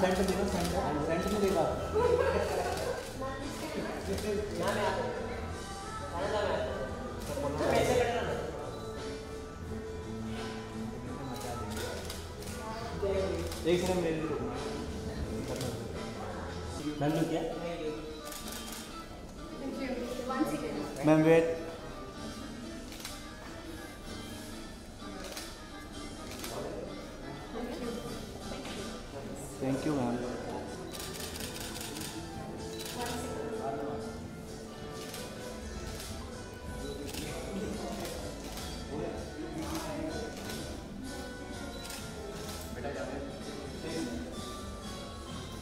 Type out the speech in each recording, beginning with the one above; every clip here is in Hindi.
सेंटर देखो सेंटर सेंटर में देखा एक सेकंड मेरे लिए मैम क्या. मैम वेट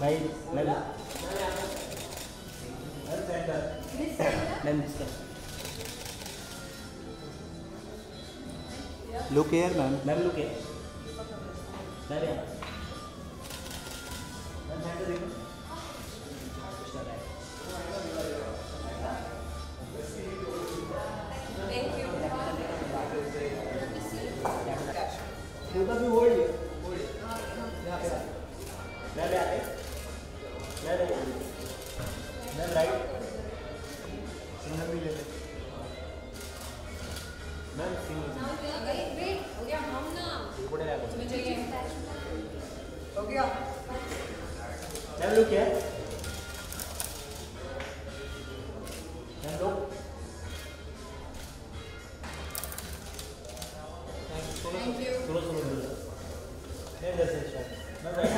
भाई जिसका look here ma'am ma'am look here ma'am यहाँ मैम wait. हो गया हम ना. बड़े तुम्हें चाहिए? हो गया. Ma'am look here ma'am look Thank you. सुनो सुनो मैम जैसे स्टार्ट मैम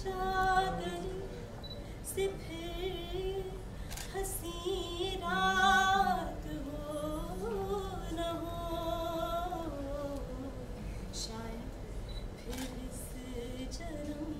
चादर से फिर हसी रात हो न हो। शायद फिर से जन्म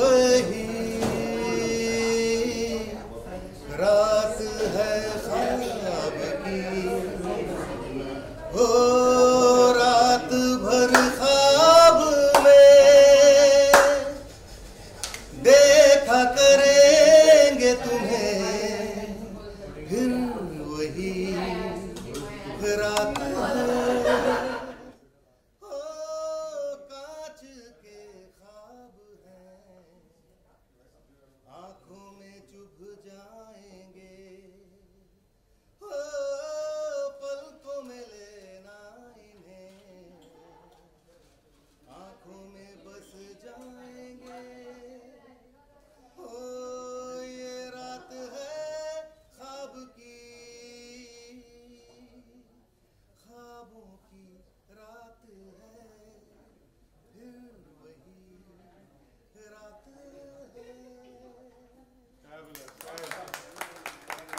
くらく